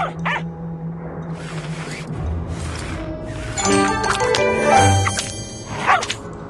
Oh, ah.